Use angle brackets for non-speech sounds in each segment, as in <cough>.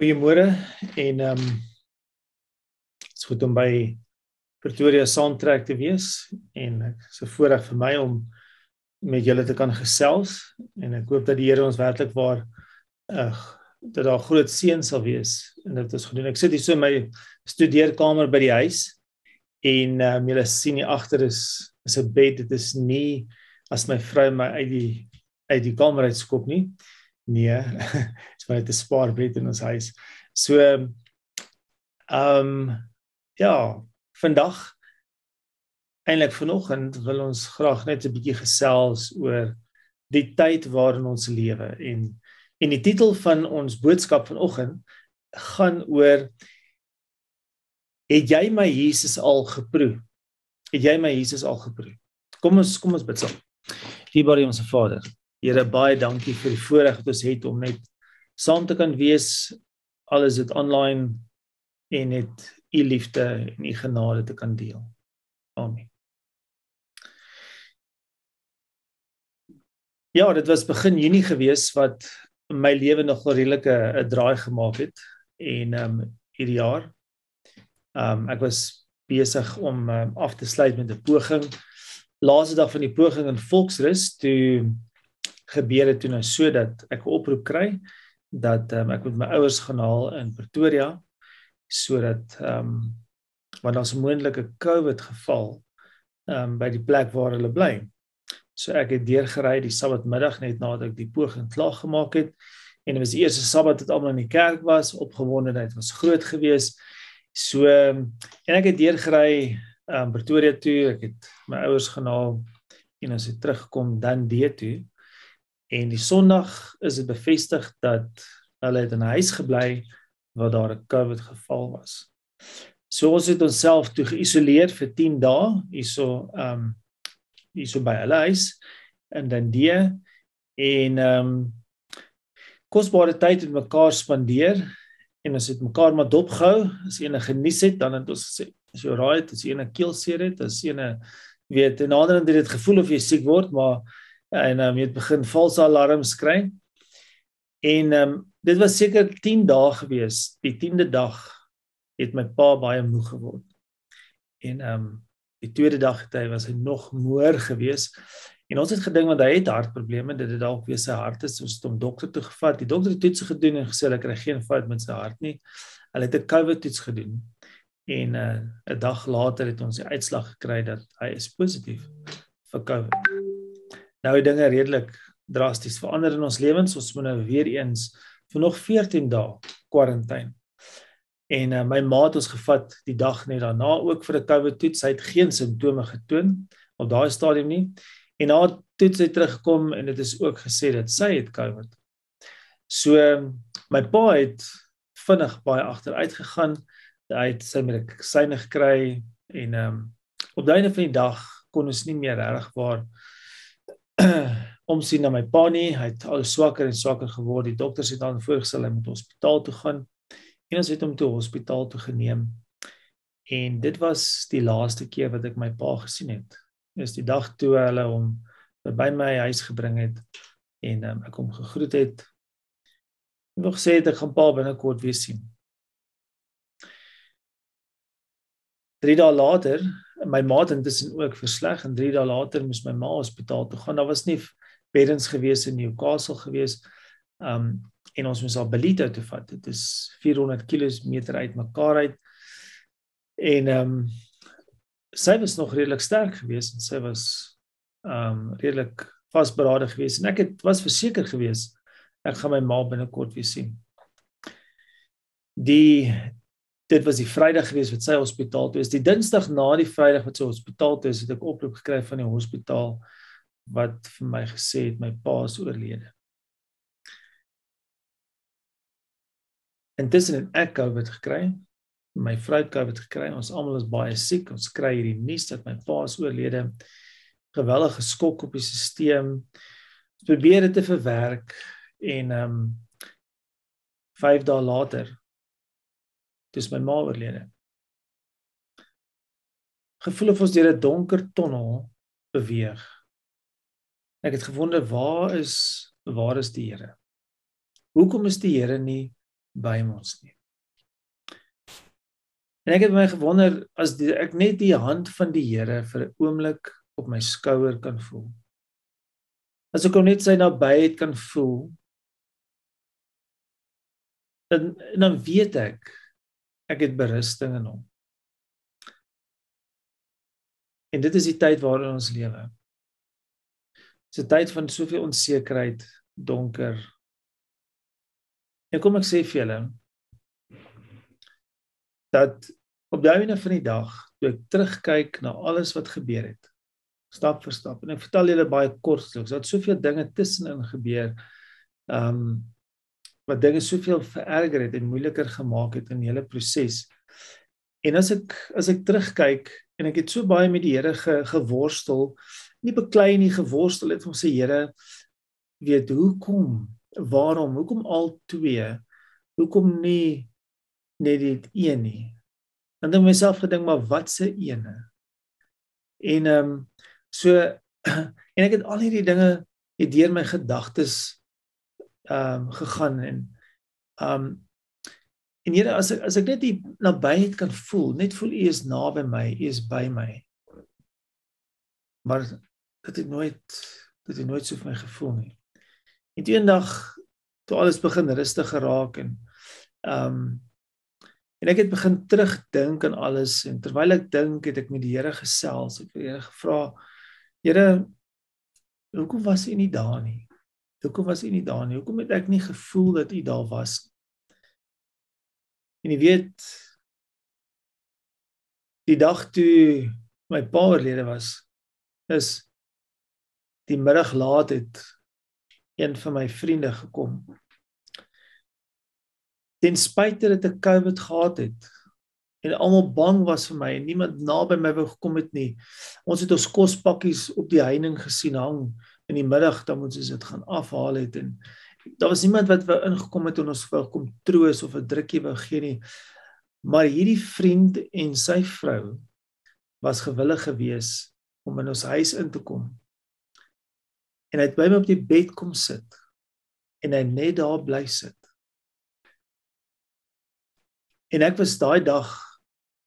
Goeiemôre en ehm um, dit's goed om by Pretoria saamtrek te wees en ek is 'n voorreg vir my om met julle te kan gesels en ek hoop dat die Here ons werklik waar uh, dat daar groot seën sal wees en dit is gedoen. Ek sit hier so in my studeerkamer by die huis en ehm um, julle sien hier agter is is 'n bed. Dit is nie as my vrou my uit die uit die kamer uitskop nie. Nee, is maar net 'n spaarbed in ons huis. So ehm um, ja, vandag eintlik vanoggend wil ons graag net 'n bietjie gesels oor die tyd waarin ons lewe en en die titel van ons boodskap vanoggend gaan oor het jy my Jesus al geproe? Het jy my Jesus al geproe? Kom ons kom ons bid saam. Liewe ons Vader, Here baie dankie vir die voorreg wat ons het om net saam te kan wees alles dit online en net u liefde en u genade te kan deel. Amen. Ja, dit was begin Junie gewees wat my lewe nog redelike 'n draai gemaak het en ehm um, hierdie jaar ehm um, ek was besig om um, af te sluit met 'n poging. Laaste dag van die poging in Volksrus toe gebeur het toe nou sodat ek 'n oproep kry dat um, ek met my ouers gaan haal in Pretoria sodat ehm um, want daar's 'n moontlike COVID geval ehm um, by die plek waar hulle bly. So ek het deurgery die Sabbatmiddag net nadat ek die poging klaar gemaak het en dit was die eerste Sabbat wat almal in die kerk was, opgewondenheid was groot geweest. So um, en ek het deurgery ehm um, Pretoria toe, ek het my ouers gaan haal en as ek teruggekom dan die toe En die Sondag is dit bevestig dat hulle het in 'n huis gebly waar daar 'n COVID geval was. So ons het onsself toe geïsoleer vir 10 dae hierso ehm um, hierso by hulle huis in Dundee. En ehm um, kosbare tyd met mekaar spandeer en ons het mekaar maar dopgehou. As enige nuus het dan het ons gesê as jy raai het as jy 'n keelseer het? As jy 'n weet en ander het dit gevoel of jy siek word maar en um, jy het begin valse alarms kry. En um, dit was seker 10 dae gewees. Die 10de dag het my pa baie moeg geword. En um, die tweede dag het hy was hy nog moer gewees. En ons het gedink want hy het hartprobleme, dit het dalk weer sy hart is, ons het hom dokter toe gevat. Die dokter het toets gedoen en gesê hy kry geen fout met sy hart nie. Hulle het 'n COVID toets gedoen. En uh, 'n dag later het ons die uitslag gekry dat hy is positief vir COVID nou die dinge redelik drasties verander in ons lewens. Ons moet nou weer eens vir nog 14 dae kwarantyne. En uh, my ma het ons gevat die dag net daarna ook vir 'n COVID toets. Sy het geen simptome getoon op daai stadium nie. En na toets het teruggekom en dit is ook gesê dat sy het COVID. So my pa het vinnig baie agteruit gegaan. Hy het sy medisyne gekry en ehm um, op die einde van die dag kon ons nie meer regtig waar <clears throat> omsien na my pa nie. Hy het al swakker en swakker geword. Die dokters het aan voorgestel hy moet hospitaal toe gaan. En ons het hom toe hospitaal toe geneem. En dit was die laaste keer wat ek my pa gesien het. Dis die dag toe hulle hom by my huis gebring het en um, ek hom gegroet het. En nog sê ek gaan pa binnekort weer sien. 3 dae later my ma het intussen ook versleg en 3 dae later moes my ma hospitaal toe gaan. Daar was nie beddens gewees in Newcastle gewees. Um en ons moes haar Belito toe vat. Dit is 400 km uit mekaar uit. En um sy was nog redelik sterk geweest en sy was um redelik vasberade geweest en ek het was verseker geweest ek gaan my ma binnekort weer sien. Die dit was die Vrydag gewees wat sy hospitaal toe is. Die Dinsdag na die Vrydag wat sy hospitaal toe is, het ek oproep gekry van die hospitaal wat vir my gesê het my pa is oorlede. Intussen het ek COVID gekry. My vrou het COVID gekry. Ons almal is baie siek. Ons kry hierdie nuus dat my pa is oorlede. Gewellige skok op die stelsel. Ons probeer dit te verwerk en ehm um, 5 dae later dis my ma oorlede. Gevoel of ons deur 'n donker tonnel beweeg. Ek het gewonder waar is waar is die Here? Hoekom is die Here nie by ons nie. En ek het my gewonder as die, ek net die hand van die Here vir 'n oomblik op my skouer kan voel. As ek hom net sy nabyheid kan voel, dan dan weet ek ek het berusting in hom. En dit is die tyd waarin ons lewe. Dis 'n tyd van soveel onsekerheid, donker. En kom ek sê vir julle dat op die einde van die dag, toe ek terugkyk na alles wat gebeur het, stap vir stap en ek vertel julle baie kortliks dat soveel dinge tussenin gebeur, ehm um, wat dinge soveel vererger het en moeiliker gemaak het in die hele proses. En as ek as ek terugkyk en ek het so baie met die Here ge, geworstel, nie beklei nie geworstel het om sê Here, weet hoekom? Waarom? Hoekom al twee? Hoekom nie net dit een nie? Dan myself gedink maar wat se ene? En ehm um, so <clears throat> en ek het al hierdie dinge het deur my gedagtes ehm um, gegaan en ehm um, En Here, as ek as ek net die nabyheid kan voel, net voel U is naby my, U is by my. Maar dit het nooit dit het nooit so vir my gevoel nie. En eendag toe alles begin rustig geraak en ehm um, en ek het begin terugdink aan alles en terwyl ek dink het ek met die Here gesels, ek het die Here gevra, Here, hoekom was U nie daar nie? Hoekom was U nie daar nie? Hoekom het ek nie gevoel dat U daar was nie? En jy weet die dag toe my pa oorlede was is die middag laat het een van my vriende gekom. Ten spyte dat ek COVID gehad het en almal bang was vir my en niemand naby my wou gekom het nie. Ons het ons kospakkies op die heining gesien hang in die middag dan moet ons dit gaan afhaal het en daar was niemand wat wou ingekom het en ons wou kom troos of 'n drukkie wou gee nie. Maar hierdie vriend en sy vrou was gewillig geweest om in ons huis in te kom. En hy het by my op die bed kom sit en hy net daar bly sit. En ek was daai dag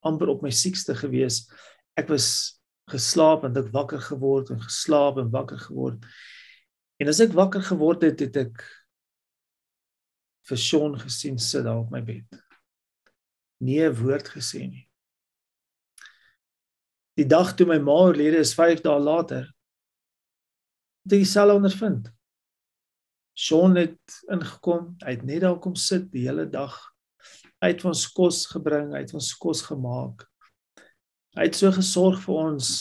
amper op my siekste geweest. Ek was geslaap en ek wakker geword en geslaap en wakker geword. En as ek wakker geword het, het ek vir Sean gesien sit daar op my bed. Nie 'n woord gesê nie. Die dag toe my ma oorlede is 5 dae later, het ek dieselfde ondervind. Sean het ingekom, hy het net daar kom sit die hele dag. Hy het ons kos gebring, hy het ons kos gemaak. Hy het so gesorg vir ons.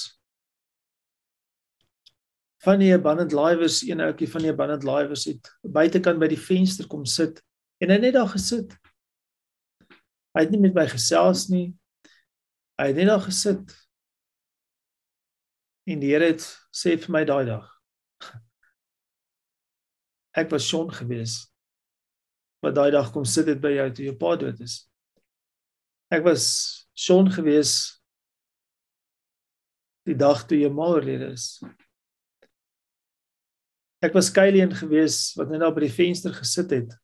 Van die abundant livers, een ouetjie van die abundant livers het buitekant by die venster kom sit En hy het net daar gesit. Hy het nie met my gesels nie. Hy het net daar gesit. En die Here het sê vir my daai dag. <laughs> Ek was son gewees. Wat daai dag kom sit dit by jou toe jou pa dood is. Ek was son gewees die dag toe jou ma oorlede is. Ek was Kylien gewees wat net daar by die venster gesit het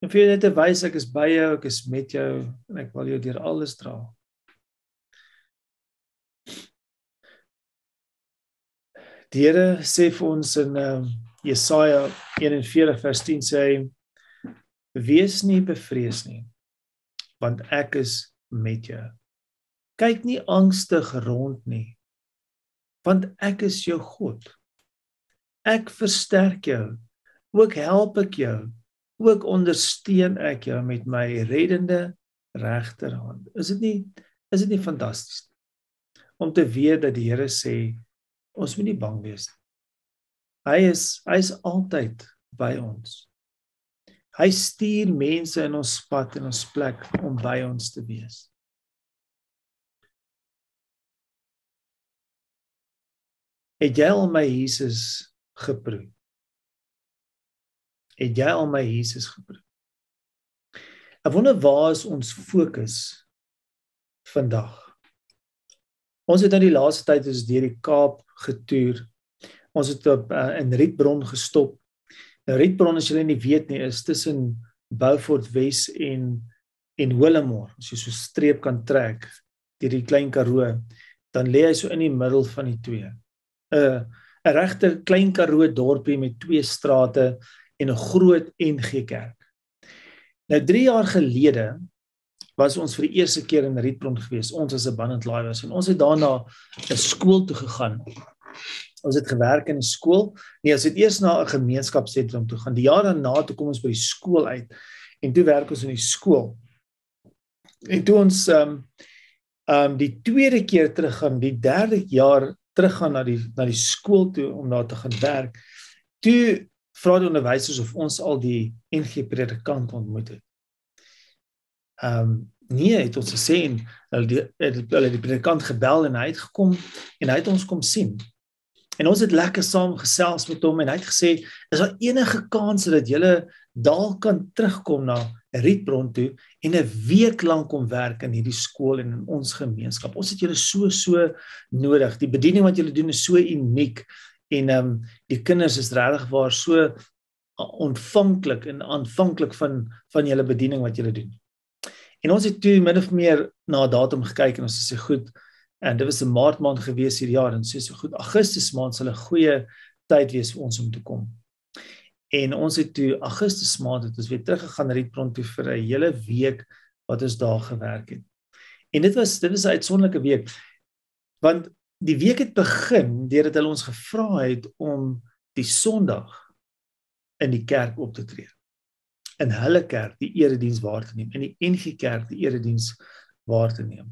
En vir jou net te wys ek is by jou, ek is met jou en ek wil jou deur alles dra. Die Here sê vir ons in uh, Jesaja 41 vers 10 sê hy wees nie bevrees nie want ek is met jou. Kyk nie angstig rond nie want ek is jou God. Ek versterk jou. Ook help ek jou ook ondersteun ek jou met my reddende regterhand. Is dit nie is dit nie fantasties om te weet dat die Here sê ons moet nie bang wees nie. Hy is hy is altyd by ons. Hy stuur mense in ons pad en ons plek om by ons te wees. Het jy al my Jesus geproe? het jy al my Jesus gebring. Ek wonder waar is ons fokus vandag? Ons het nou die laaste tyd is deur die Kaap getoer. Ons het op uh, in Rietbron gestop. Nou Rietbron as julle nie weet nie is tussen Beaufort Wes en en Willemore, as jy so streep kan trek deur die klein Karoo, dan lê hy so in die middel van die twee. 'n 'n regte klein Karoo dorpie met twee strate en 'n groot NG Kerk. Nou 3 jaar gelede was ons vir die eerste keer in Rietbron gewees. Ons was 'n Bandit Live en ons het daarna 'n skool toe gegaan. Ons het gewerk in 'n skool. Nee, ons het eers na 'n gemeenskapsentrum toe gaan. Die jaar daarna toe kom ons by die skool uit en toe werk ons in die skool. En toe ons ehm um, ehm um, die tweede keer teruggaan, die derde jaar teruggaan na die na die skool toe om daar te gaan werk. Toe vra die onderwysers of ons al die NG predikant ontmoet het. Ehm um, nee, het ons gesê en hulle die hulle die predikant gebel en hy het gekom en hy het ons kom sien. En ons het lekker saam gesels met hom en hy het gesê is daar enige kans dat jy dalk kan terugkom na Rietbron toe en 'n week lank kom werk in hierdie skool en in ons gemeenskap. Ons het julle so so nodig. Die bediening wat julle doen is so uniek en ehm um, die kinders is regtig waar so ontvanklik en aanvanklik van van julle bediening wat julle doen. En ons het toe min of meer na 'n datum gekyk en ons het gesê goed, en dit was 'n maart maand gewees hierdie jaar en sê so goed, Augustus maand sal 'n goeie tyd wees vir ons om te kom. En ons het toe Augustus maand het ons weer teruggegaan na Rietbron toe vir 'n hele week wat ons daar gewerk het. En dit was dit was 'n uitsonderlike week. Want die week het begin deurdat hulle ons gevra het om die Sondag in die kerk op te tree in hulle kerk die erediens waar te neem in die NG Kerk die erediens waar te neem.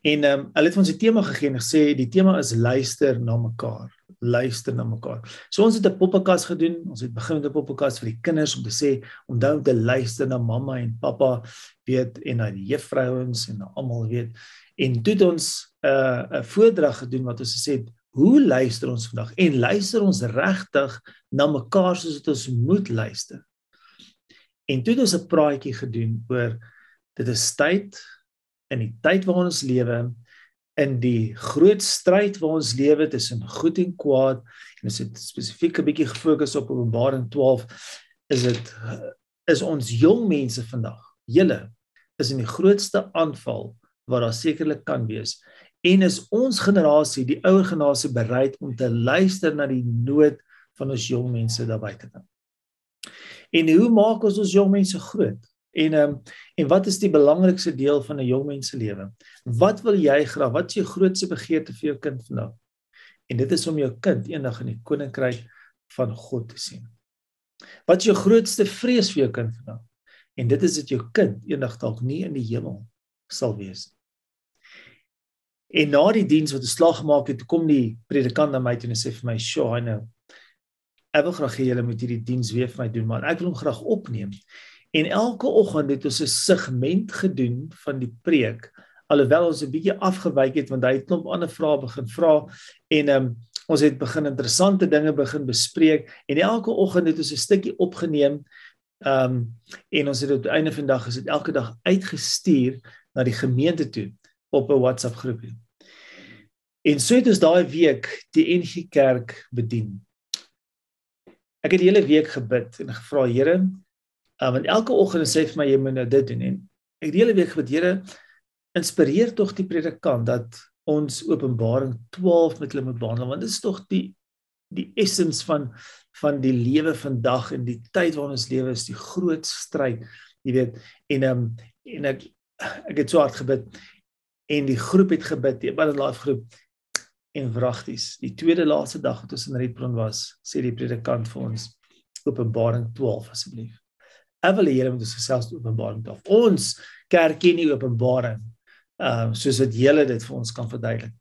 En ehm um, hulle het ons 'n tema gegee en gesê die tema is luister na mekaar, luister na mekaar. So ons het 'n poppekas gedoen. Ons het begin met 'n poppekas vir die kinders om te sê onthou om te luister na mamma en pappa, weet en na die juffrouens en na almal weet. En toe het ons 'n uh, 'n voordrag gedoen wat ons gesê het Hoe luister ons vandag en luister ons regtig na mekaar soos dit ons moet luister? En toe het ons 'n praatjie gedoen oor dit is tyd in die tyd waarin ons lewe in die groot stryd waar ons lewe tussen goed en kwaad en ons het spesifiek 'n bietjie gefokus op Openbaring 12 is dit is ons jong mense vandag julle is in die grootste aanval wat daar sekerlik kan wees en is ons generasie, die ouer generasie bereid om te luister na die nood van ons jong mense daar buite. En hoe maak ons ons jong mense groot? En ehm um, en wat is die belangrikste deel van 'n jong mens se lewe? Wat wil jy graag? Wat is jou grootste begeerte vir jou kind vandag? En dit is om jou kind eendag in die koninkryk van God te sien. Wat is jou grootste vrees vir jou kind vandag? En dit is dat jou kind eendag dalk nie in die hemel sal wees nie. En na die diens wat 'n slag gemaak het, kom die predikant na my toe en sê vir my, "Sjoe, know. Ek wil graag hê julle moet hierdie diens weer vir my doen, maar ek wil hom graag opneem." En elke oggend het ons 'n segment gedoen van die preek, alhoewel ons 'n bietjie afgewyk het want hy het klomp ander vrae begin vra en um, ons het begin interessante dinge begin bespreek en elke oggend het ons 'n stukkie opgeneem. Ehm um, en ons het op die einde van die dag gesit elke dag uitgestuur na die gemeente toe op 'n WhatsApp groepie. En so het ons daai week die NG Kerk bedien. Ek het die hele week gebid en gevra Here, um, want elke oggend sê vir my jy moet nou dit doen en ek die hele week gebid Here, inspireer tog die predikant dat ons Openbaring 12 met hulle moet behandel want dit is tog die die essens van van die lewe vandag en die tyd waarin ons lewe is die groot stryd jy weet en um, en ek ek het so hard gebid en die groep het gebid, die Abundant Life groep en wragties. Die tweede laaste dag wat ons in Redbron was, sê die predikant vir ons Openbaring 12 asseblief. Ek wil Here met ons gesels oor Openbaring 12. Ons kerk ken nie Openbaring ehm uh, soos wat julle dit vir ons kan verduidelik.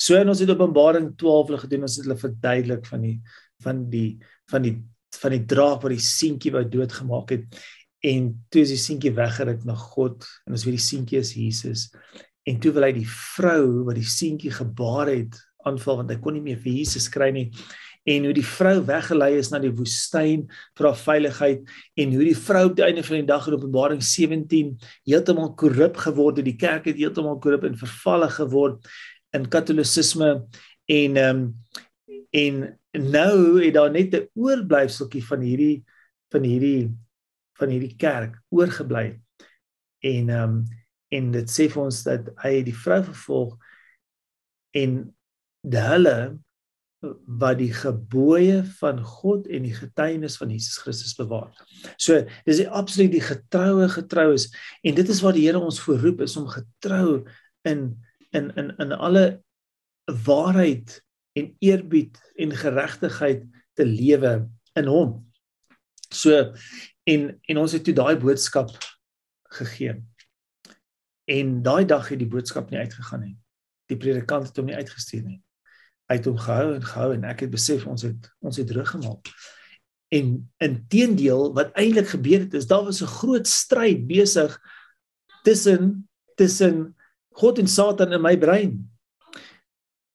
So en ons het Openbaring 12 hulle gedoen, ons het hulle verduidelik van die van die van die van die draak wat die seentjie wou doodgemaak het en toe is die seentjie weggeruk na God en ons weet die seentjie is Jesus En toe wil hy die vrou wat die seentjie gebaar het aanval want hy kon nie meer vir Jesus kry nie en hoe die vrou weggelei is na die woestyn vir haar veiligheid en hoe die vrou op die einde van die dag in Openbaring 17 heeltemal korrup geword het die kerk het heeltemal korrup en vervalle geword in katolisisme en ehm um, en nou het daar net 'n oorblyfseltjie van hierdie van hierdie van hierdie kerk oorgebly. En ehm um, en dit sê vir ons dat hy die vrou vervolg en hulle wat die gebooie van God en die getuienis van Jesus Christus bewaar. So, dis die absoluut die getroue getroues en dit is wat die Here ons voorroep is om getrou in in in in alle waarheid en eerbied en geregtigheid te lewe in hom. So en en ons het toe daai boodskap gegee. En daai dag het die boodskap nie uitgegaan nie. Die predikant het hom nie uitgestuur nie. Hy het hom gehou en gehou en ek het besef ons het ons het rug gemaak. En inteendeel wat eintlik gebeur het is daar was 'n groot stryd besig tussen tussen God en Satan in my brein.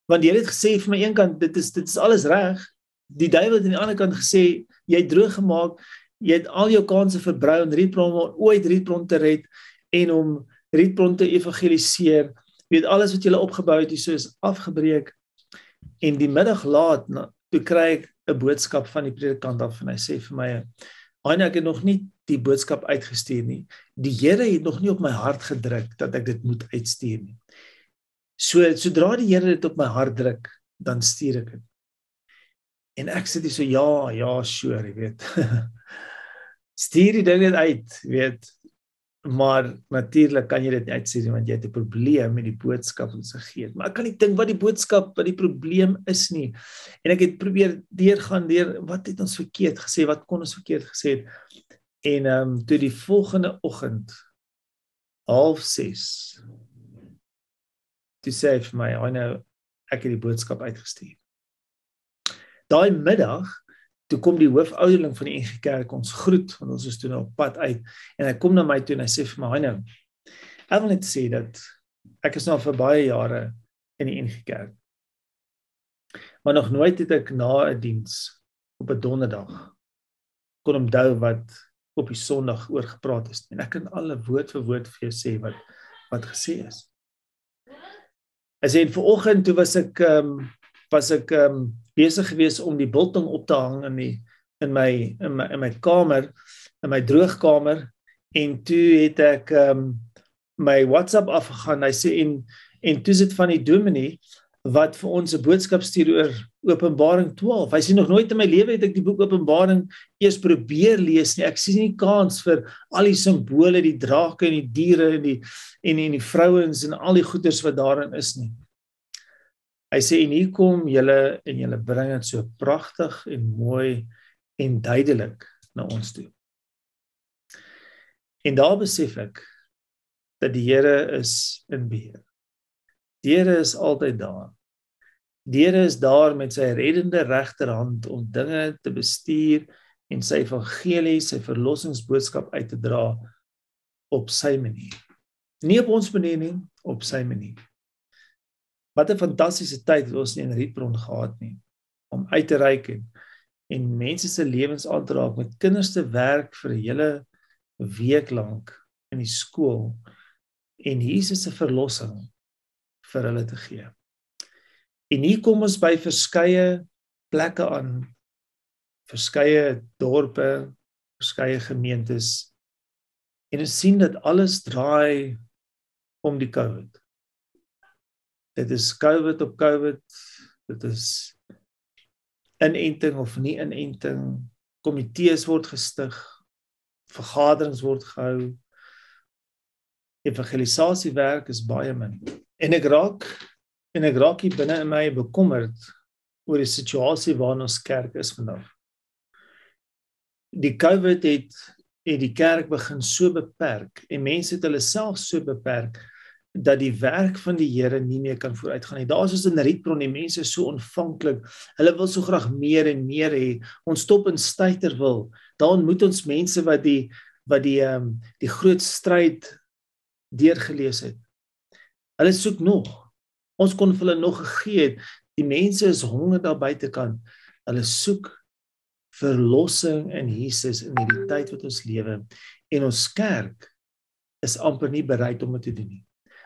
Want die Here het gesê vir my een kant dit is dit is alles reg. Die duiwel het aan die ander kant gesê jy het droog gemaak. Jy het al jou kansse verbrou om Rietbron ooit Rietbron te red en om Rietbron te evangeliseer. Jy weet alles wat jy opgebou het hier so is afgebreek. En die middag laat toe kry ek 'n boodskap van die predikant af en hy sê vir my Anja ek het nog nie die boodskap uitgestuur nie. Die Here het nog nie op my hart gedruk dat ek dit moet uitstuur nie. So sodra die Here dit op my hart druk, dan stuur ek dit. En ek sê dis so ja, ja, sure, jy weet. <laughs> stuur die ding net uit, weet. Maar natuurlik kan jy dit nie uitstuur want jy het 'n probleem met die boodskap wat se gee. Maar ek kan nie dink wat die boodskap wat die probleem is nie. En ek het probeer deurgaan deur wat het ons verkeerd gesê, wat kon ons verkeerd gesê het. En ehm um, toe die volgende oggend half 6 toe sê hy vir my, "I know ek het die boodskap uitgestuur." Daai middag toe kom die hoofouderling van die NG Kerk ons groet want ons is toe nou op pad uit en hy kom na my toe en hy sê vir my, "I know ek wil net sê dat ek is nou vir baie jare in die NG Kerk. Maar nog nooit het ek na 'n diens op 'n donderdag kon onthou wat op die Sondag oor gepraat is en ek kan alle woord vir woord vir jou sê wat wat gesê is. Hy sê vanoggend toe was ek ehm was ek ehm um, besig geweest om die biltong op te hang in die in my in my in my kamer in my droogkamer en toe het ek ehm um, my WhatsApp afgegaan. Hy sê en en toe sit van die dominee wat vir ons 'n boodskap stuur oor Openbaring 12. Hy sê nog nooit in my lewe het ek die boek Openbaring eers probeer lees nie. Ek sien nie kans vir al die simbole, die drake en die diere en die en en die vrouens en al die goeders wat daarin is nie. Hy sê en hier kom julle en julle bring dit so pragtig en mooi en duidelik na ons toe. En daar besef ek dat die Here is in beheer. Die Here is altyd daar. Die Here is daar met sy reddende regterhand om dinge te bestuur en sy evangelie, sy verlossingsboodskap uit te dra op sy manier. Nie op ons manier nie, op sy manier. Wat 'n fantastiese tyd het ons in Rietbron gehad nie om uit te reik en en mense se lewens aan te raak met kinders te werk vir 'n hele week lank in die skool en Jesus se verlossing vir hulle te gee. En hier kom ons by verskeie plekke aan verskeie dorpe, verskeie gemeentes en ons sien dat alles draai om die COVID. Dit is COVID op COVID. Dit is inenting of nie inenting. Komitees word gestig. Vergaderings word gehou. Evangelisasiewerk is baie min. En ek raak en ek raak hier binne in my bekommerd oor die situasie waarin ons kerk is vandag. Die COVID het het die kerk begin so beperk en mense het hulle self so beperk dat die werk van die Here nie meer kan vooruitgaan nie. Daar's soos in Rietbron, die mense is so ontvanklik. Hulle wil so graag meer en meer hê. Ons stop in Styterwil. Daar ontmoet ons mense wat die wat die ehm um, die groot stryd deurgelees het. Hulle soek nog Ons kon vir hulle nog gegee het. Die mense is honger daar buitekant. Hulle soek verlossing in Jesus in hierdie tyd wat ons lewe en ons kerk is amper nie bereid om dit te doen nie.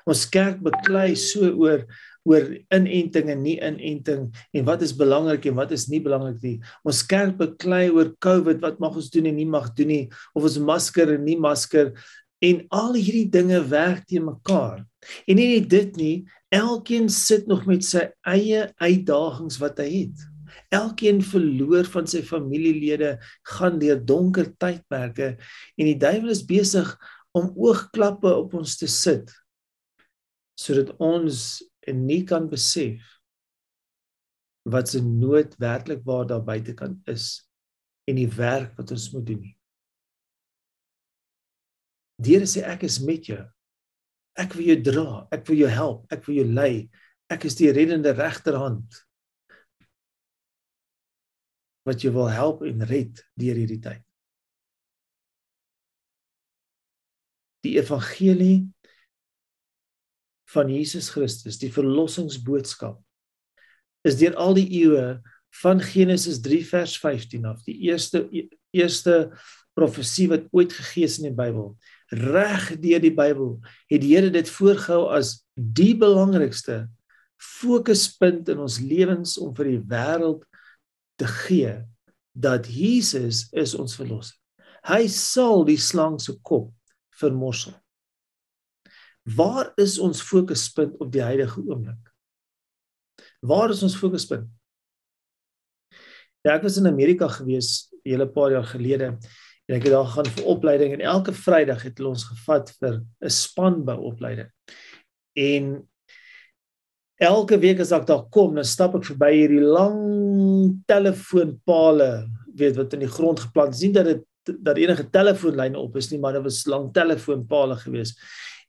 Ons kerk beklei so oor oor inenting en nie inenting en wat is belangrik en wat is nie belangrik nie. Ons kerk beklei oor COVID, wat mag ons doen en nie mag doen nie, of ons masker en nie masker en al hierdie dinge werk teen mekaar. En nie net dit nie, elkeen sit nog met sy eie uitdagings wat hy het. Elkeen verloor van sy familielede, gaan deur donker tydperke en die duiwel is besig om oogklappe op ons te sit sodat ons nie kan besef wat se nood werklik waar daar buite kan is en die werk wat ons moet doen nie. Here sê ek is met jou. Ek wil jou dra, ek wil jou help, ek wil jou lei. Ek is die reddende regterhand wat jou wil help en red deur hierdie tyd. Die evangelie van Jesus Christus, die verlossingsboodskap is deur al die eeue van Genesis 3 vers 15 af, die eerste eerste profesie wat ooit gegee is in die Bybel. Reg deur die Bybel het die Here dit voorgehou as die belangrikste fokuspunt in ons lewens om vir die wêreld te gee dat Jesus is ons verlosser. Hy sal die slang se kop vermorsel. Waar is ons fokuspunt op die huidige oomblik? Waar is ons fokuspunt? Ja, ek was in Amerika gewees 'n hele paar jaar gelede en ek het daar gaan vir opleiding en elke Vrydag het hulle ons gevat vir 'n spanbou opleiding. En elke week as ek daar kom, dan stap ek verby hierdie lang telefoonpale, weet wat in die grond geplant is. Nie dat dit dat enige telefoonlyne op is nie, maar dit was lang telefoonpale gewees.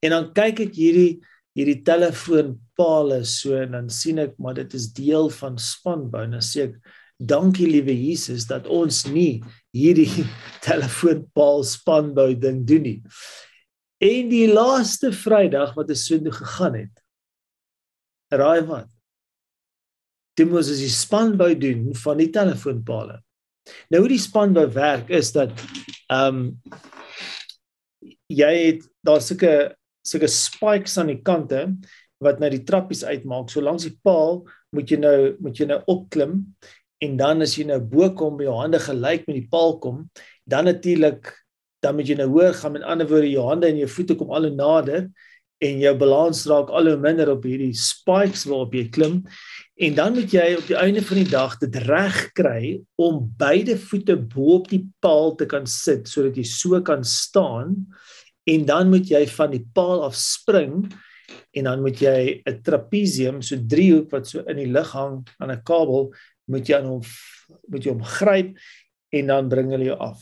En dan kyk ek hierdie hierdie telefoonpale so en dan sien ek maar dit is deel van spanbou en dan sê ek dankie liewe Jesus dat ons nie hierdie <laughs> telefoonpaal spanbou ding doen nie. En die laaste Vrydag wat ek so toe gegaan het, Raai wat? Dit moet as jy spanbou doen van die telefoonpale. Nou hoe die spanbou werk is dat ehm um, jy het daar sulke sulke spikes aan die kante wat nou die trappies uitmaak. So langs die paal moet jy nou moet jy nou opklim en dan as jy nou bo kom by jou hande gelyk met die paal kom, dan natuurlik dan moet jy nou hoor gaan met ander woorde jou hande en jou voete kom al hoe nader en jou balans raak al hoe minder op hierdie spikes waarop jy klim en dan moet jy op die einde van die dag dit reg kry om beide voete bo op die paal te kan sit sodat jy so kan staan en dan moet jy van die paal af spring en dan moet jy 'n trapesium so driehoek wat so in die lug hang aan 'n kabel moet jy aan hom moet jy hom gryp en dan bring hulle jou af.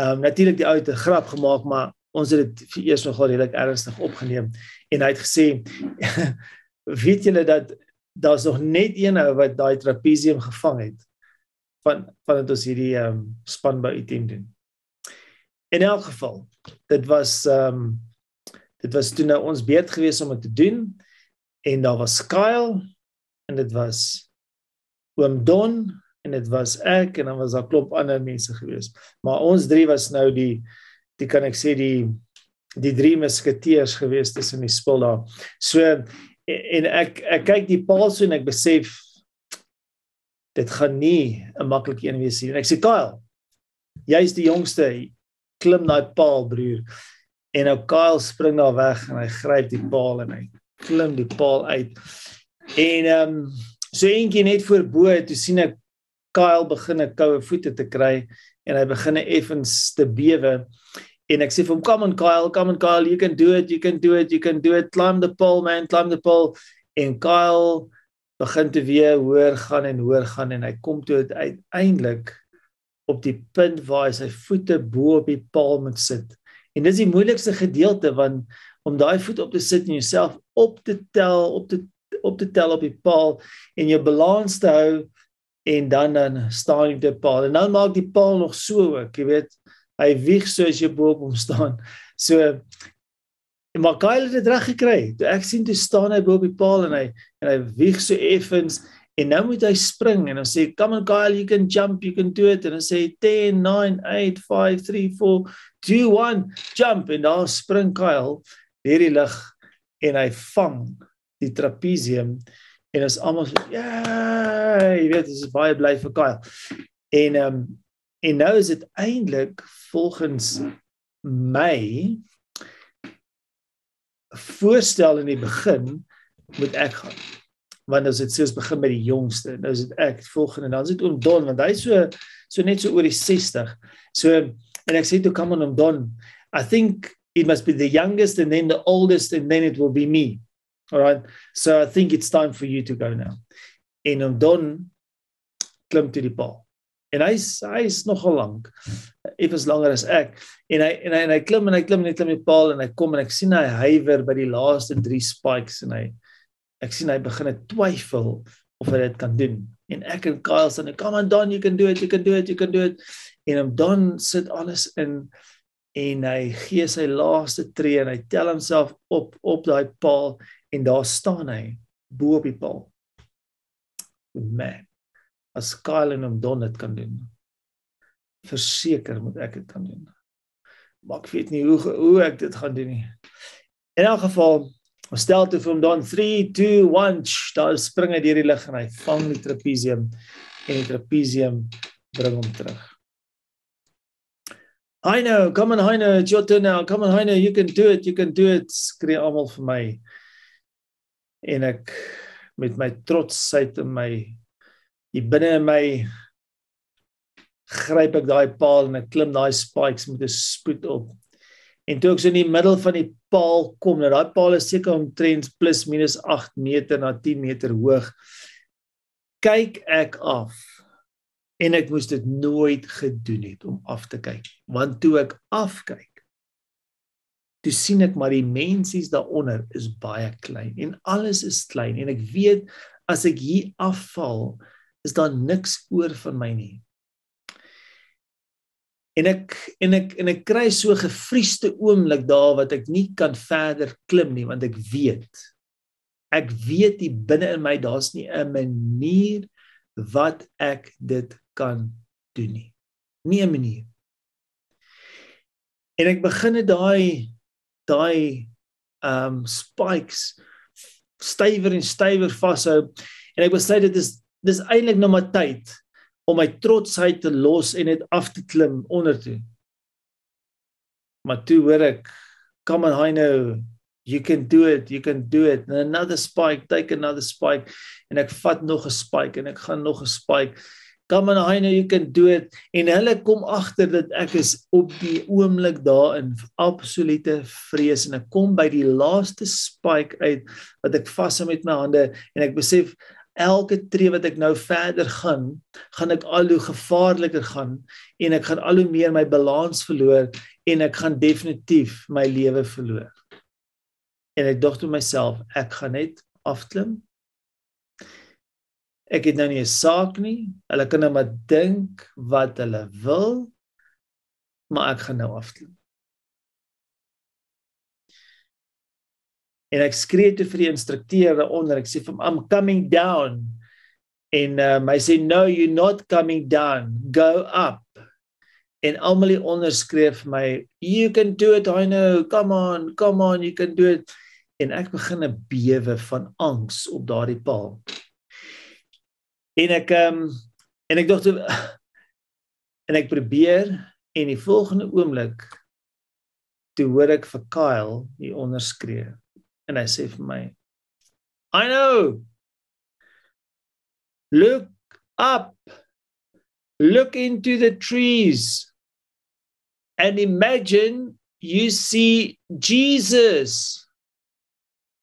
Ehm um, natuurlik die ou het 'n grap gemaak maar ons het dit vir eers nogal redelik ernstig opgeneem en hy het gesê <laughs> weet julle dat daar's nog net een ou wat daai trapesium gevang het van van dit ons hierdie um, span by item doen. In elk geval, dit was ehm um, dit was toe nou ons beet gewees om dit te doen en daar was Kyle en dit was oom Don en dit was ek en dan was daar klop ander mense gewees. Maar ons drie was nou die die kan ek sê die die drie musketeers gewees tussen die spul daar. So en ek ek kyk die paal so en ek besef dit gaan nie 'n maklike een wees nie. En ek sê Kyle, jy's die jongste, klim daai paal broer. En nou Kyle spring daar weg en hy gryp die paal en hy klim die paal uit. En ehm um, so eentjie net voor bo toe sien ek Kyle begin 'n koue voete te kry en hy begin effens te bewe en ek sê vir hom come on Kyle come on Kyle you can do it you can do it you can do it climb the pole man climb the pole en Kyle begin te weer hoor gaan en hoor gaan en hy kom toe uiteindelik op die punt waar hy sy voete bo op die paal moet sit en dis die moeilikste gedeelte want om daai voet op te sit en jouself op te tel op te op te tel op die paal en jou balans te hou en dan dan staan jy op die paal en dan maak die paal nog so ook jy weet hy wieg soos jy bo op hom staan. So maar Kyle het dit reg gekry. Toe ek sien toe staan hy bo op die paal en hy en hy wieg so effens en nou moet hy spring en dan sê come on Kyle you can jump you can do it en dan sê 10 9 8 5 3 4 2 1 jump en dan spring Kyle deur die lug en hy vang die trapesium en ons almal so ja, jy weet, dit is baie bly vir Kyle. En ehm um, en nou is dit eintlik volgens my voorstel in die begin moet ek gaan. Want as dit soos begin by die jongste, nou is dit ek volgende dan is dit oom Don want hy so so net so oor die 60. So en ek sê toe kom oom Don. I think it must be the youngest and then the oldest and then it will be me. All right. So I think it's time for you to go now. En oom Don klim toe die paal. En hy's hy's nogal lank. Effens langer as ek. En hy en hy en hy klim en hy klim en hy klim die paal en hy kom en ek sien hy huiwer by die laaste 3 spikes en hy ek sien hy begin twyfel of hy dit kan doen. En ek en Kyle sê, "Come on Don, you can do it. You can do it. You can do it." En hom Don sit alles in en hy gee sy laaste tree en hy tel homself op op daai paal en daar staan hy bo op die paal. Man, as Kyle en hom Don dit kan doen. Verseker moet ek dit kan doen. Maar ek weet nie hoe hoe ek dit gaan doen nie. In elk geval, ons stel toe vir hom Don 3 2 1, daar spring hy deur die lug en hy vang die trapesium en die trapesium bring hom terug. I know, come on Heine, it's your turn now. Come on Heine, you can do it. You can do it. Skree almal vir my. En ek met my trotsheid in my hier binne in my gryp ek daai paal en ek klim daai spikes met 'n spoed op. En toe ek so in die middel van die paal kom, nou daai paal is seker omtrent plus minus 8 meter na 10 meter hoog. Kyk ek af en ek moes dit nooit gedoen het om af te kyk want toe ek afkyk toe sien ek maar die mensies daaronder is baie klein en alles is klein en ek weet as ek hier afval is daar niks oor van my nie en ek en ek en ek kry so gefriesde oomblik daar wat ek nie kan verder klim nie want ek weet ek weet hier binne in my daar's nie 'n manier wat ek dit kan doen nie. Nie 'n manier. En ek begin net daai daai um spikes stywer en stywer vashou en ek besluit dit is dis eintlik nou maar tyd om my trotsheid te los en dit af te klim onder toe. Maar toe hoor ek come on Heino you can do it you can do it. And another spike take another spike en ek vat nog 'n spike en ek gaan nog 'n spike. Come on Heine you can do it. En hulle kom agter dat ek is op die oomblik daarin absolute vrees en ek kom by die laaste spike uit wat ek vashou met my hande en ek besef elke tree wat ek nou verder gaan gaan ek al hoe gevaarliker gaan en ek gaan al hoe meer my balans verloor en ek gaan definitief my lewe verloor en ek dink tot myself ek gaan net afklim Ek het nou nie 'n saak nie. Hulle kan net nou maar dink wat hulle wil. Maar ek gaan nou afklim. En ek skree te vir die instrukteur daaronder. Ek sê vir hom I'm coming down. En um, hy sê no you're not coming down. Go up. En almal hier onder skree vir my you can do it I know. Come on, come on, you can do it. En ek begin 'n bewe van angs op daardie paal. En ek um, en ek dink <laughs> en ek probeer en die volgende oomblik toe hoor ek vir Kyle hier onderskree en hy sê vir my I know. Look up. Look into the trees and imagine you see Jesus.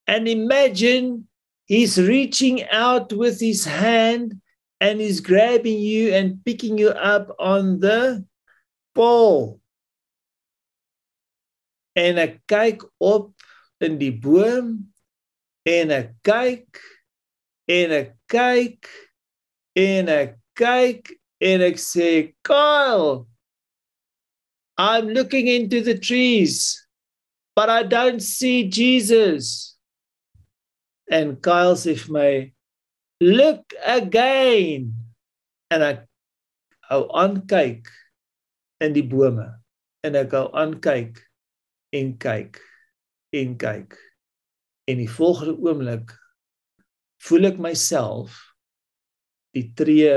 And imagine He's reaching out with his hand and he's grabbing you and picking you up on the pole. En ek kyk op in die boom en ek kyk en ek kyk en ek kyk en ek sê Kyle I'm looking into the trees but I don't see Jesus. En Kyle sê vir my, "Look again." En ek hou aan kyk in die bome en ek hou aan kyk en kyk en kyk. En die volgende oomblik voel ek myself die tree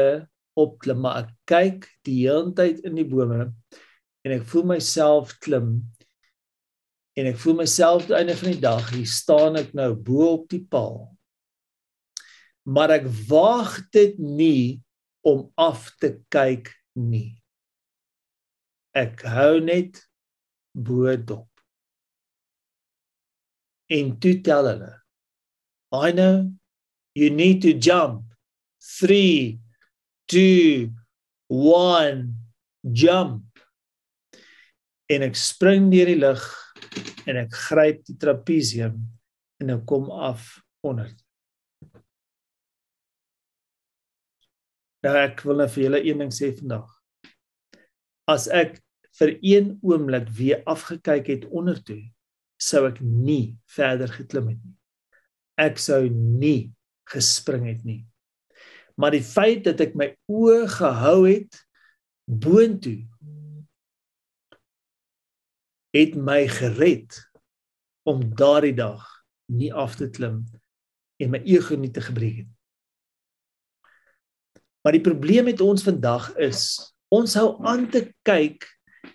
opklim, maar ek kyk die hele tyd in die bome en ek voel myself klim en ek voel myself aan die einde van die dag hier staan ek nou bo op die paal. Maar ek waag dit nie om af te kyk nie. Ek hou net bo dop. En toe tel hulle. I know you need to jump. 3 2 1 jump. En ek spring deur die lug en ek gryp die trapesium en ek kom af onder. Nou ek wil net vir julle een ding sê vandag. As ek vir een oomblik weer afgekyk het onder toe, sou ek nie verder geklim het nie. Ek sou nie gespring het nie. Maar die feit dat ek my oë gehou het boontoe het my gered om daardie dag nie af te klim en my ego nie te gebreek het. Maar die probleem met ons vandag is ons hou aan te kyk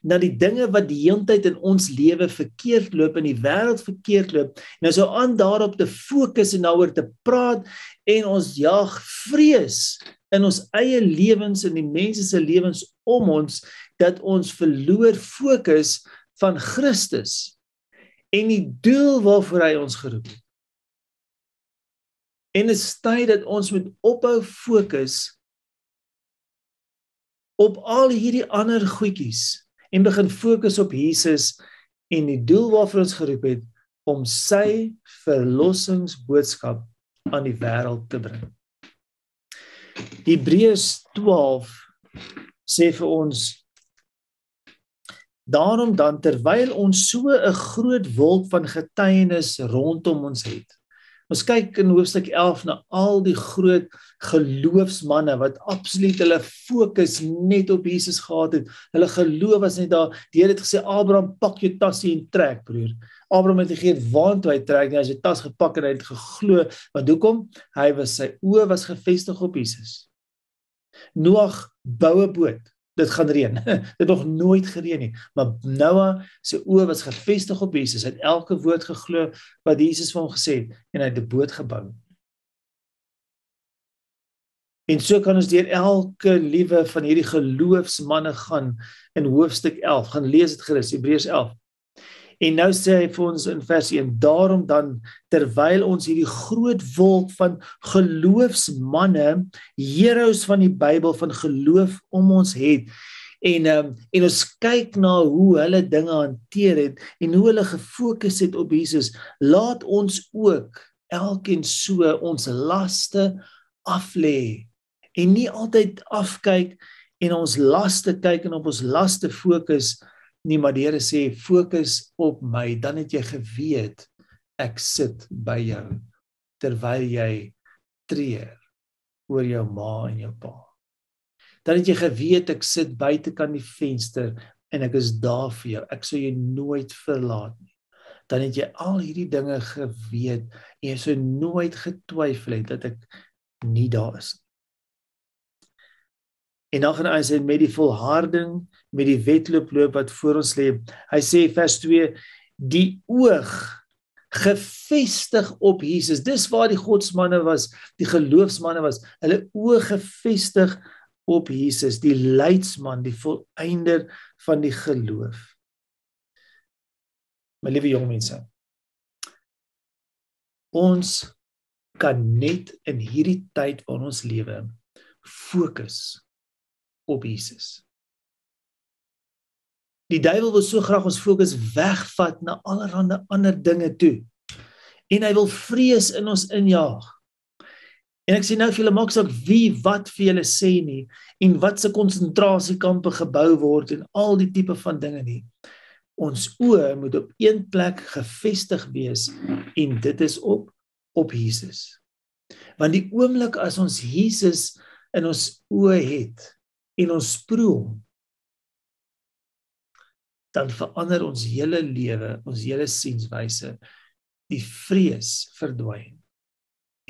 na die dinge wat die heeltyd in ons lewe verkeerd loop in die wêreld verkeerd loop en ons hou aan daarop te fokus en daaroor te praat en ons jag vrees in ons eie lewens en die mense se lewens om ons dat ons verloor fokus van Christus en die doel waarvoor hy ons geroep het. En dit is tyd dat ons moet ophou fokus op al hierdie ander goedjies en begin fokus op Jesus en die doel waarvoor ons geroep het om sy verlossingsboodskap aan die wêreld te bring. Hebreërs 12 sê vir ons Daarom dan terwyl ons so 'n groot wolk van getuienis rondom ons het. Ons kyk in hoofstuk 11 na al die groot geloofsmanne wat absoluut hulle fokus net op Jesus gehad het. Hulle geloof was net daar. Die Here het gesê Abraham, pak jou tasse en trek, broer. Abraham het gegee waant hy trek nie, hy het sy tas gepak en hy het geglo. Want hoekom? Hy was sy oë was gefestig op Jesus. Noag bou 'n boot dit gaan reën. <laughs> dit het nog nooit gereën nie, maar Noah se oë was gefestig op Jesus. Hy het elke woord geglo wat Jesus vir hom gesê het en hy het 'n boot gebou. En so kan ons deur elke liewe van hierdie geloofsmanne gaan in hoofstuk 11. Gaan lees dit gerus Hebreërs 11. En nou sê hy vir ons in vers 1: Daarom dan terwyl ons hierdie groot wolk van geloofsmanne, heroes van die Bybel van geloof om ons het en um, en ons kyk na hoe hulle dinge hanteer het en hoe hulle gefokus het op Jesus, laat ons ook elkeen so ons laste aflê en nie altyd afkyk en ons laste kyk en op ons laste fokus nie maar die Here sê fokus op my dan het jy geweet ek sit by jou terwyl jy treur oor jou ma en jou pa. Dan het jy geweet ek sit buite kan die venster en ek is daar vir jou. Ek sou jou nooit verlaat nie. Dan het jy al hierdie dinge geweet en jy sou nooit getwyfel het dat ek nie daar is nie En dan gaan hy sê met die volharding, met die wedloop loop wat voor ons lê. Hy sê vers 2 die oog gefestig op Jesus. Dis waar die godsmanne was, die geloofsmanne was. Hulle oë gefestig op Jesus, die leidsman, die volëinder van die geloof. My liewe jong mense. Ons kan net in hierdie tyd waarin ons lewe fokus op Jesus. Die duiwel wil so graag ons fokus wegvat na allerlei ander dinge toe. En hy wil vrees in ons injaag. En ek sê nou vir julle maak saak wie wat vir julle sê nie en wat se konsentrasiekampe gebou word en al die tipe van dinge nie. Ons oë moet op een plek gefestig wees en dit is op op Jesus. Want die oomblik as ons Jesus in ons oë het, en ons proe hom dan verander ons hele lewe, ons hele sienswyse. Die vrees verdwyn.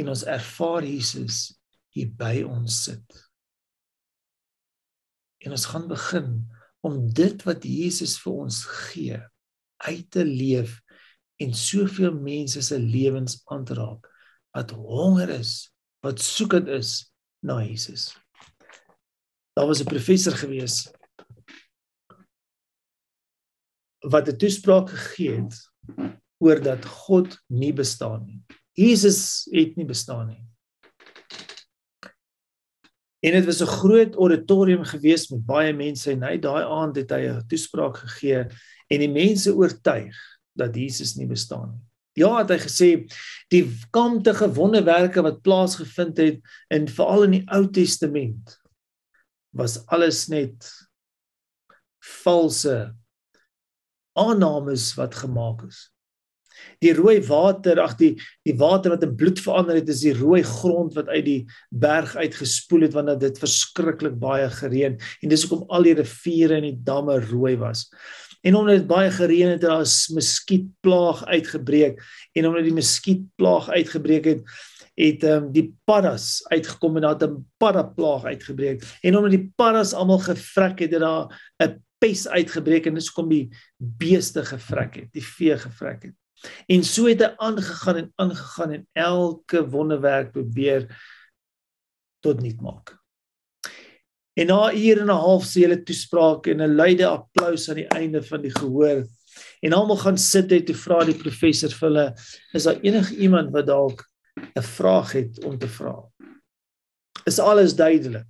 En ons ervaar Jesus hier by ons sit. En ons gaan begin om dit wat Jesus vir ons gee uit te leef en soveel mense se lewens aan te raak wat honger is, wat soekend is na Jesus. Daar was 'n professor gewees wat 'n toespraak gegee het oor dat God nie bestaan nie. Jesus het nie bestaan nie. En dit was 'n groot auditorium gewees met baie mense en hy daai aand het hy 'n toespraak gegee en die mense oortuig dat Jesus nie bestaan nie. Ja, het hy gesê die kantige wonderwerke wat plaasgevind het in veral in die Ou Testament was alles net valse aannames wat gemaak is. Die rooi water, ag die die water wat in bloed verander het, is die rooi grond wat uit die berg uitgespoel het wanneer dit verskriklik baie gereën en dis hoekom al die riviere en die damme rooi was. En omdat dit baie gereën het, het daar 'n muskietplaag uitgebreek en omdat die muskietplaag uitgebreek het, het ehm um, die paddas uitgekom en daar het 'n paddaplaag uitgebreek. En omdat die paddas almal gevrek het, het daar 'n pes uitgebreek en dis kom die beeste gevrek het, die vee gevrek het. En so het hy aangegaan en aangegaan en elke wonderwerk probeer tot nul maak. En na 'n uur en 'n half se hele toespraak en 'n luide applous aan die einde van die gehoor en almal gaan sit en toe vra die professor vir hulle is daar enige iemand wat dalk 'n vraag het om te vra. Is alles duidelik?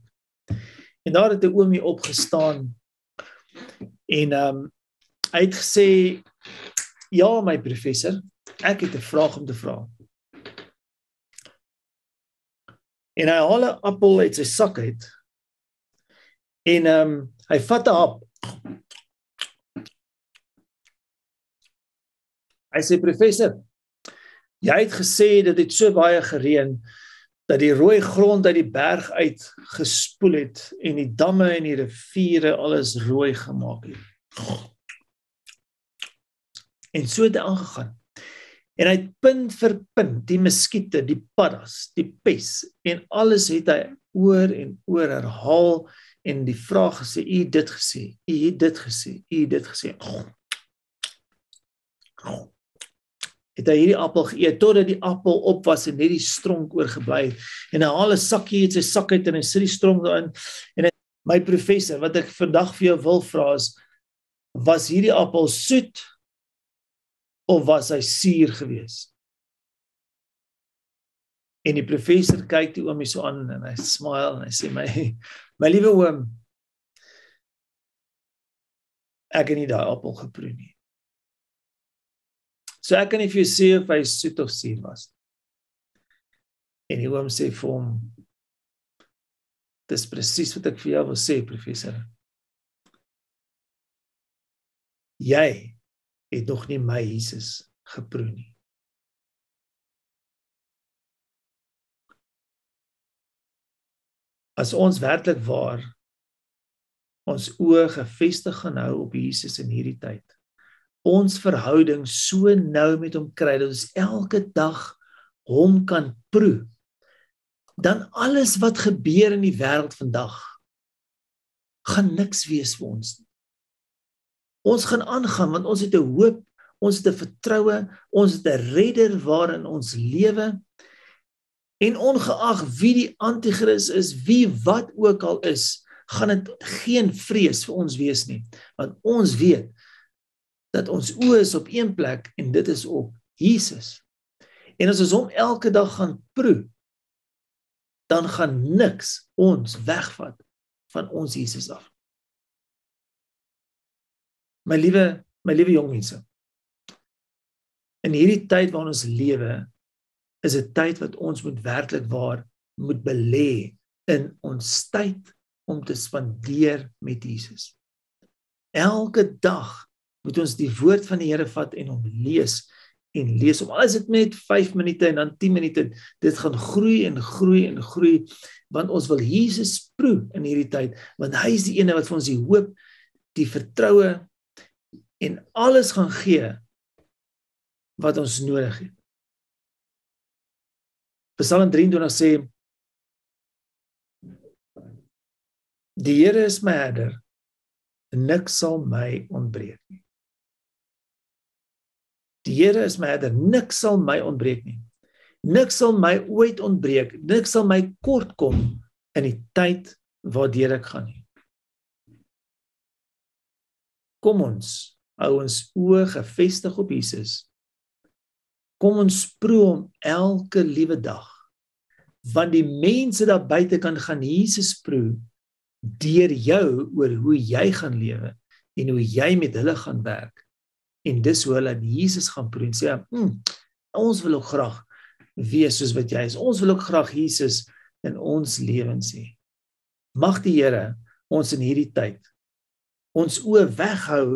En daar het 'n oomie opgestaan en ehm um, hy het gesê ja my professor, ek het 'n vraag om te vra. En hy haal 'n appel uit sy sak uit En ehm um, hy vat 'n hap. Hy sê professor, jy het gesê dit het so baie gereën dat die rooi grond uit die berg uit gespoel het en die damme en die riviere alles rooi gemaak het. En so het hy aangegaan. En hy het punt vir punt die muskiete, die paddas, die pes en alles het hy oor en oor herhaal en die vraag gesê u dit gesê u het dit gesê u dit gesê het hy hierdie appel geëet totdat die appel op was en net die stronk oorgebly het. En hy haal 'n sakkie uit sy sak uit en hy sit die stronk daarin. En hy, my professor wat ek vandag vir jou wil vra is was hierdie appel soet of was hy suur geweest? En die professor kyk die oomie so aan en hy smile en hy sê my my liewe oom ek het nie daai appel geproe nie. So ek kan nie vir jou sê of hy soet of suur was. En die oom sê vir hom Dis presies wat ek vir jou wil sê professor. Jy het nog nie my Jesus geproe nie. as ons werklik waar ons oë gefestig gaan hou op Jesus in hierdie tyd. Ons verhouding so nou met hom kry dat ons elke dag hom kan proe. Dan alles wat gebeur in die wêreld vandag gaan niks wees vir ons nie. Ons gaan aangaan want ons het 'n hoop, ons het 'n vertroue, ons het 'n redder waarin ons lewe En ongeag wie die anti-kris is, wie wat ook al is, gaan dit geen vrees vir ons wees nie, want ons weet dat ons oë is op een plek en dit is op Jesus. En as ons hom elke dag gaan proe, dan gaan niks ons wegvat van ons Jesus af. My liewe, my liewe jong mense. In hierdie tyd waarin ons lewe, is 'n tyd wat ons moet werklik waar moet belê in ons tyd om te spandeer met Jesus. Elke dag moet ons die woord van die Here vat en hom lees en lees om al is dit net 5 minute en dan 10 minute dit gaan groei en groei en groei want ons wil Jesus proe in hierdie tyd want hy is die een wat vir ons die hoop die vertroue en alles gaan gee wat ons nodig het. Psalm 23 sê Die Here is my herder en niks sal my ontbreek nie. Die Here is my herder, niks sal my ontbreek nie. Niks sal my ooit ontbreek, niks sal my kort kom in die tyd waardeur ek gaan nie. Kom ons hou ons oë gefestig op Jesus. Kom ons proe hom elke liewe dag. Want die mense daar buite kan gaan Jesus proe deur jou oor hoe jy gaan lewe en hoe jy met hulle gaan werk. En dis hoe hulle Jesus gaan proe en sê, "Hm, ons wil ook graag wees soos wat jy is. Ons wil ook graag Jesus in ons lewens hê." Mag die Here ons in hierdie tyd ons oë weghou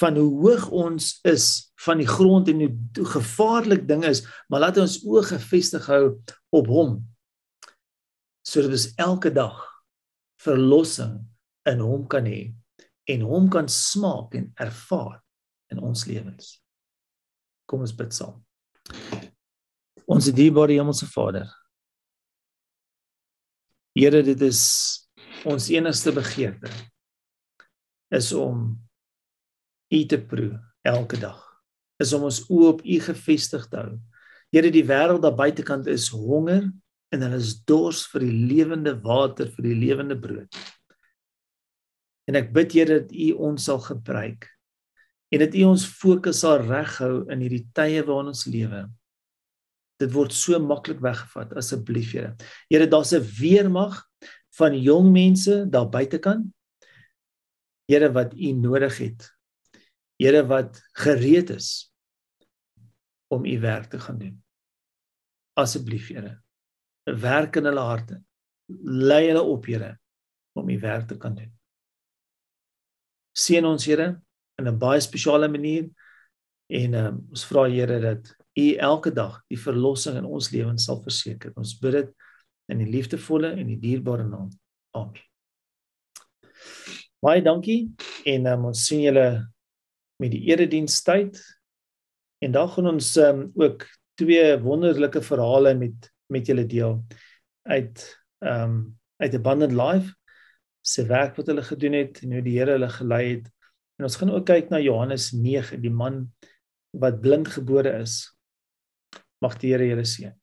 van hoe hoog ons is van die grond en hoe gevaarlik ding is, maar laat ons oë gefestig hou op hom. Sodat ons elke dag verlossing in hom kan hê en hom kan smaak en ervaar in ons lewens. Kom ons bid saam. Ons dierbare Hemelse Vader. Here, dit is ons enigste begeerte is om U te proe elke dag. Is om ons oë op U gefestig te hou. Here, die wêreld daar buitekant is honger en hulle is dors vir die lewende water, vir die lewende brood. En ek bid Here dat U ons sal gebruik en dat U ons fokus sal reghou in hierdie tye waarin ons lewe. Dit word so maklik weggevat asseblief Here. Here, daar's 'n weermag van jong mense daar buitekant. Here wat U nodig het Here wat gereed is om u werk te gaan doen. Asseblief, Here, werk in hulle harte. Lei hulle op, Here, om u werk te kan doen. Seën ons, Here, in 'n baie spesiale manier en um, ons vra Here dat u elke dag die verlossing in ons lewens sal verseker. Ons bid dit in die liefdevolle en die dierbare naam. Amen. Baie dankie en um, ons sien julle met die eredienstyd. En dan gaan ons um, ook twee wonderlike verhale met met julle deel uit ehm um, uit Abundant Life se werk wat hulle gedoen het en hoe die Here hulle gelei het. En ons gaan ook kyk na Johannes 9, die man wat blind gebore is. Mag die Here julle seën.